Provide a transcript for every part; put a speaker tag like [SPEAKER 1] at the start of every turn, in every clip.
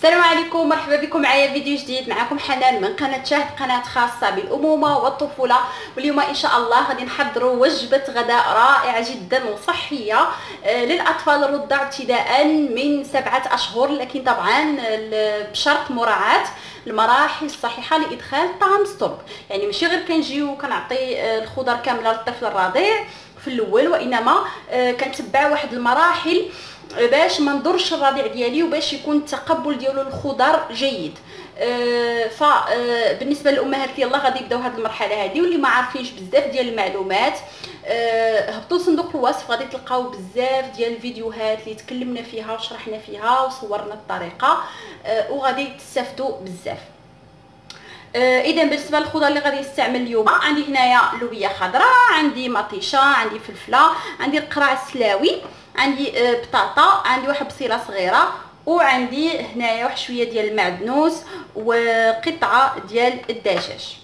[SPEAKER 1] السلام عليكم مرحبا بكم معايا فيديو جديد. معكم حنان من قناة شاهد قناة خاصة بالأمومة والطفولة. واليوم إن شاء الله غادي نحضروا وجبة غداء رائعة جدا وصحية آه، للأطفال الرضع ابتداء من سبعة أشهر. لكن طبعا بشرط مراعاة المراحل الصحيحة لإدخال طعام ستوب. يعني ماشي غير كنجيو كنعطي آه، الخضر كاملة للطفل الرضيع في الأول وإنما آه، كنتبع واحد المراحل باش ما نضرش الرضيع ديالي وباش يكون التقبل ديالو للخضر جيد. أه فبالنسبه للامهات اللي يلاه غادي يبداو هذه المرحلة هذه واللي ما عارفينش بزاف ديال المعلومات أه هبطوا صندوق الوصف غادي تلقاو بزاف ديال الفيديوهات اللي تكلمنا فيها وشرحنا فيها وصورنا الطريقة أه وغادي تستافدوا بزاف. اذا بالنسبة للخضر اللي غادي نستعمل اليوم عندي هنايا لوبيا خضراء عندي مطيشة عندي فلفلة عندي القراع السلاوي. عندي آه بطاطا عندي واحد بصيلة صغيرة وعندي هنايا واحد شوية ديال المعدنوس وقطعة ديال الدجاج.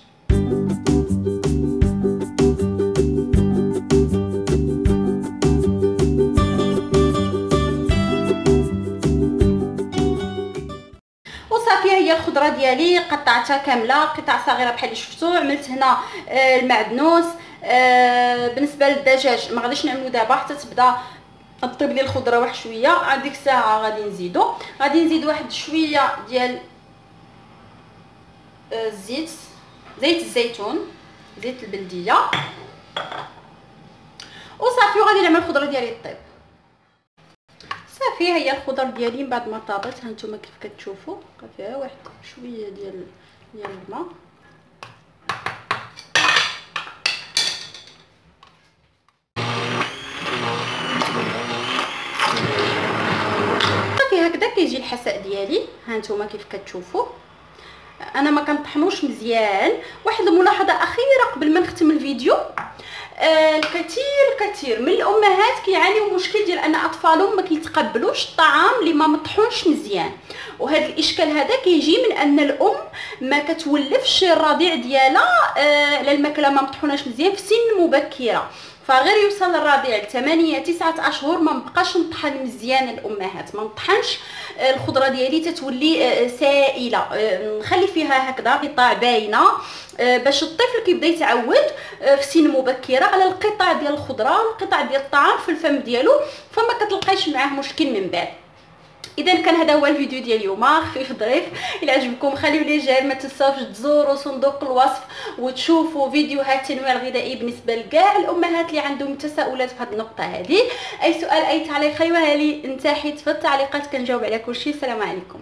[SPEAKER 1] هي الخضرة ديالي قطعتها كاملة قطع صغيرة بحال اللي شفتوا عملت هنا آه، المعدنوس آه، بالنسبة للدجاج ما غاديش نعملو دابا حتى تبدا طيب لي الخضرة واحد شوية هذيك الساعة غادي نزيدو. غادي نزيد واحد شوية ديال الزيت آه، زيت الزيتون زيت البلدية. وصافي وغادي نعمل الخضرة ديالي طيب صافي هي الخضر ديالي. من بعد ما طابت هانتوما كيف كتشوفوا. فيها واحد شوية ديال ديال الماء صافي هكذا كيجي الحساء ديالي. هانتوما كيف كتشوفوا. أنا ما كنطحنوش مزيان. واحد الملاحظة أخيرة قبل ما نختم الفيديو. الكثير الكثير من الأمهات كيعانيو مشكل ديال أن أطفالهم ما كيتقبلوش الطعام اللي ما مطحونش مزيان. وهذا الإشكال هذا كيجي من أن الأم ما كتولفش الرضيع ديالها آه، على الماكلة ما مطحوناش مزيان في سن مبكرة. فغير يوصل الرضيع ل 8 9 أشهر ما نبقاش نطحن مزيان الأمهات ما نطحنش آه، الخضرة ديالي تتولي آه، سائلة. آه، نخلي فيها هكذا قطع باينة. باش الطفل كيبدا يتعود في سن مبكرة على القطع ديال الخضرة والقطع ديال الطعام في الفم ديالو. فما كتلقايش معاه مشكل من بعد. اذا كان هذا هو الفيديو ديال اليوم. خفيف ظريف إلى عجبكم خليو لي جيم ما تنساوش تزوروا صندوق الوصف وتشوفوا فيديوهات التنويع الغذائي بالنسبة لكاع الأمهات اللي عندهم تساؤلات في هذه النقطة هذه أي سؤال أي تعليق خليوها لي انت حيت في التعليقات. كنجاوب على كل شيء. السلام عليكم.